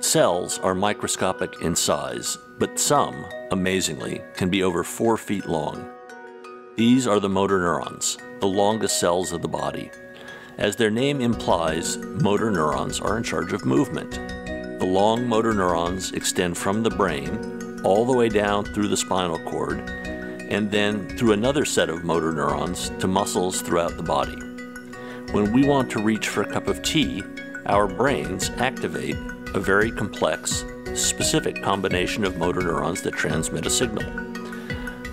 Cells are microscopic in size, but some, amazingly, can be over four feet long. These are the motor neurons, the longest cells of the body. As their name implies, motor neurons are in charge of movement. The long motor neurons extend from the brain all the way down through the spinal cord and then through another set of motor neurons to muscles throughout the body. When we want to reach for a cup of tea, our brains activate a very complex, specific combination of motor neurons that transmit a signal.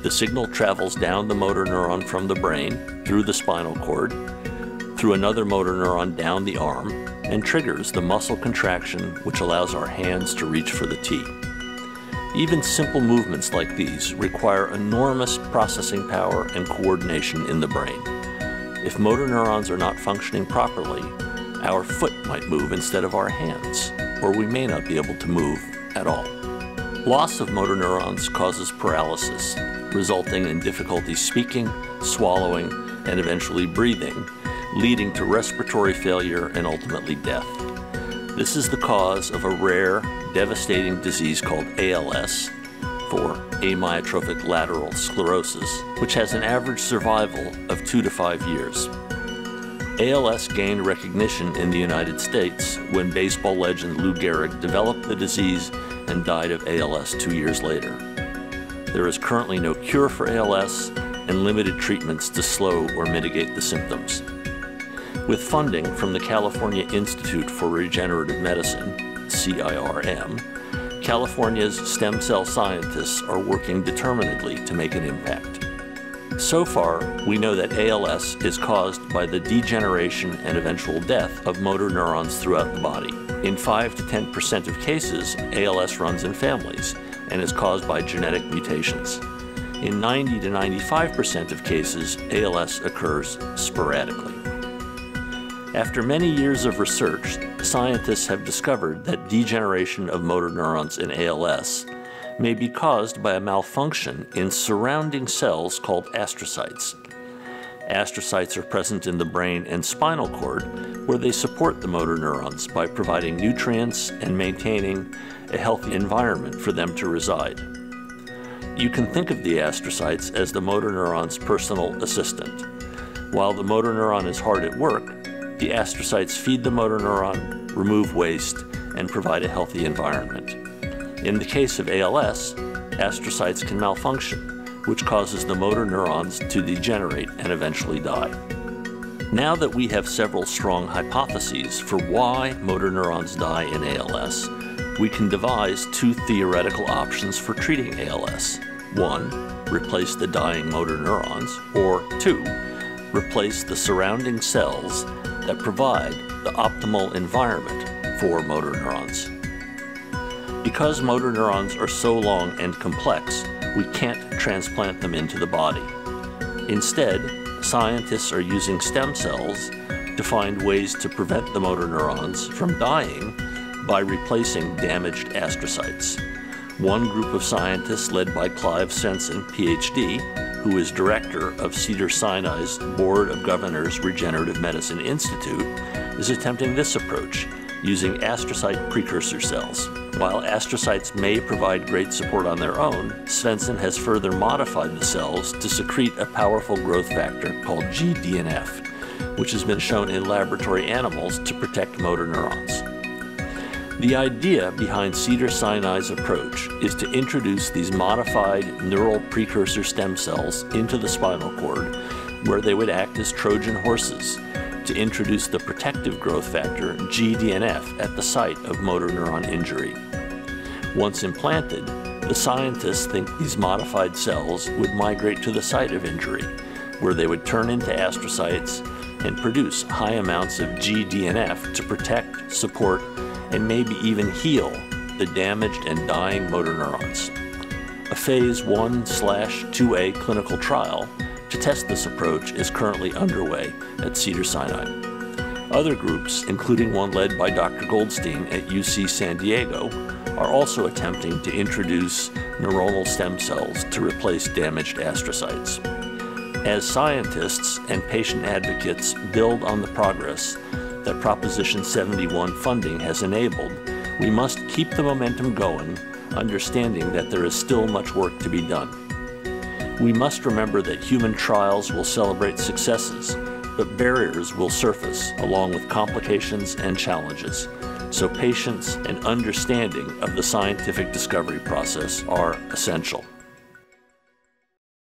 The signal travels down the motor neuron from the brain, through the spinal cord, through another motor neuron down the arm, and triggers the muscle contraction which allows our hands to reach for the tea. Even simple movements like these require enormous processing power and coordination in the brain. If motor neurons are not functioning properly, our foot might move instead of our hands, or we may not be able to move at all. Loss of motor neurons causes paralysis, resulting in difficulty speaking, swallowing, and eventually breathing, leading to respiratory failure and ultimately death. This is the cause of a rare, devastating disease called ALS, for amyotrophic lateral sclerosis, which has an average survival of two to five years. ALS gained recognition in the United States when baseball legend Lou Gehrig developed the disease and died of ALS two years later. There is currently no cure for ALS and limited treatments to slow or mitigate the symptoms. With funding from the California Institute for Regenerative Medicine, CIRM, California's stem cell scientists are working determinedly to make an impact. So far, we know that ALS is caused by the degeneration and eventual death of motor neurons throughout the body. In 5 to 10% of cases, ALS runs in families and is caused by genetic mutations. In 90 to 95% of cases, ALS occurs sporadically. After many years of research, scientists have discovered that degeneration of motor neurons in ALS may be caused by a malfunction in surrounding cells called astrocytes. Astrocytes are present in the brain and spinal cord where they support the motor neurons by providing nutrients and maintaining a healthy environment for them to reside. You can think of the astrocytes as the motor neuron's personal assistant. While the motor neuron is hard at work, the astrocytes feed the motor neuron, remove waste, and provide a healthy environment. In the case of ALS, astrocytes can malfunction, which causes the motor neurons to degenerate and eventually die. Now that we have several strong hypotheses for why motor neurons die in ALS, we can devise two theoretical options for treating ALS. One, replace the dying motor neurons, or two, replace the surrounding cells that provide the optimal environment for motor neurons. Because motor neurons are so long and complex, we can't transplant them into the body. Instead, scientists are using stem cells to find ways to prevent the motor neurons from dying by replacing damaged astrocytes. One group of scientists led by Clive Svendsen, PhD, who is director of Cedars-Sinai's Board of Governors Regenerative Medicine Institute, is attempting this approach using astrocyte precursor cells. While astrocytes may provide great support on their own, Svendsen has further modified the cells to secrete a powerful growth factor called GDNF, which has been shown in laboratory animals to protect motor neurons. The idea behind Cedars-Sinai's approach is to introduce these modified neural precursor stem cells into the spinal cord, where they would act as Trojan horses to introduce the protective growth factor, GDNF, at the site of motor neuron injury. Once implanted, the scientists think these modified cells would migrate to the site of injury, where they would turn into astrocytes and produce high amounts of GDNF to protect, support, and maybe even heal the damaged and dying motor neurons. A phase 1 2A clinical trial to test this approach is currently underway at Cedars-Sinai. Other groups, including one led by Dr. Goldstein at UC San Diego, are also attempting to introduce neuronal stem cells to replace damaged astrocytes. As scientists and patient advocates build on the progress that Proposition 71 funding has enabled, We must keep the momentum going, understanding that there is still much work to be done. We must remember that human trials will celebrate successes, but barriers will surface along with complications and challenges. So patience and understanding of the scientific discovery process are essential.